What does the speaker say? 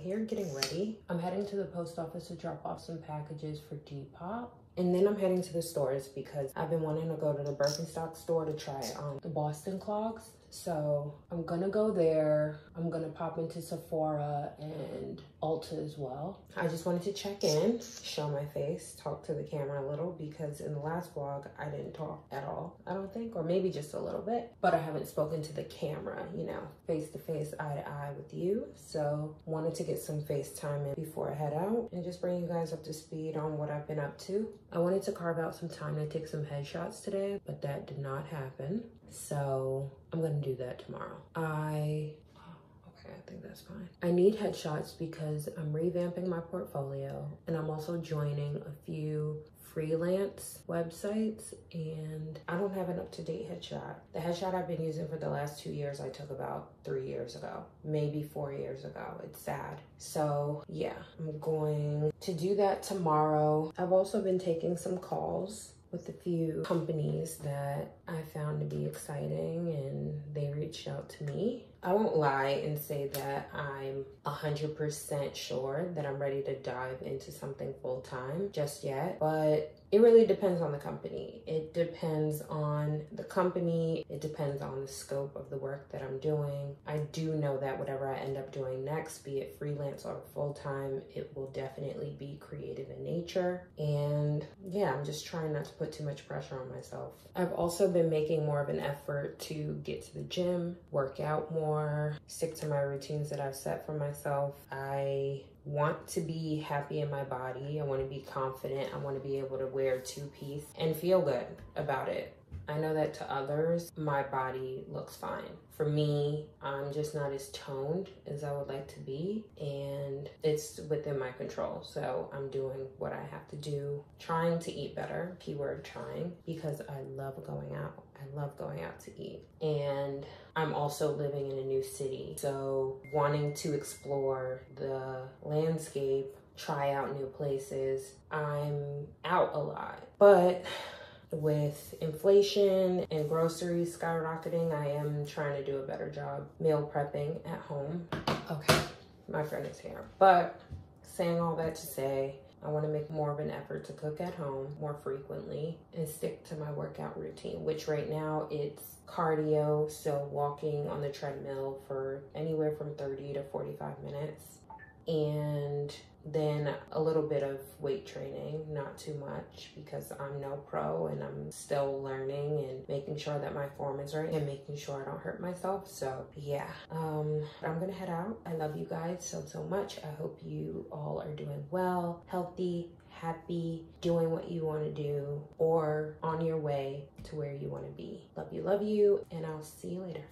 here getting ready. I'm heading to the post office to drop off some packages for Depop. And then I'm heading to the stores because I've been wanting to go to the Birkenstock store to try on the Boston clogs. So I'm gonna go there. I'm gonna pop into Sephora and Ulta as well. I just wanted to check in, show my face, talk to the camera a little because in the last vlog, I didn't talk at all, I don't think, or maybe just a little bit, but I haven't spoken to the camera, you know, face to face, eye to eye with you. So wanted to get some FaceTime in before I head out and just bring you guys up to speed on what I've been up to. I wanted to carve out some time to take some headshots today, but that did not happen. So I'm gonna do that tomorrow. I oh, Okay, I think that's fine. I need headshots because I'm revamping my portfolio and I'm also joining a few freelance websites and I don't have an up-to-date headshot. The headshot I've been using for the last two years I took about three years ago, maybe four years ago. It's sad. So yeah, I'm going to do that tomorrow. I've also been taking some calls with a few companies that I found to be exciting and they reached out to me. I won't lie and say that I'm 100% sure that I'm ready to dive into something full time just yet, but it really depends on the company. It depends on the company. It depends on the scope of the work that I'm doing. I do know that whatever I end up doing next, be it freelance or full time, it will definitely be creative in nature. And yeah, I'm just trying not to put too much pressure on myself. I've also been making more of an effort to get to the gym, work out more, stick to my routines that I've set for myself. I want to be happy in my body. I want to be confident. I want to be able to wear two piece and feel good about it. I know that to others, my body looks fine. For me, I'm just not as toned as I would like to be, and it's within my control. So I'm doing what I have to do, trying to eat better, keyword trying, because I love going out. I love going out to eat. And I'm also living in a new city. So wanting to explore the landscape, try out new places. I'm out a lot. But with inflation and groceries skyrocketing, I am trying to do a better job meal prepping at home. Okay, my friend is here. But saying all that to say, I want to make more of an effort to cook at home more frequently and stick to my workout routine, which right now it's cardio, so walking on the treadmill for anywhere from 30 to 45 minutes and then a little bit of weight training, not too much because I'm no pro and I'm still learning and making sure that my form is right and making sure I don't hurt myself. So yeah, um, I'm gonna head out. I love you guys so, so much. I hope you all are doing well, healthy, happy, doing what you wanna do or on your way to where you wanna be. Love you, love you, and I'll see you later.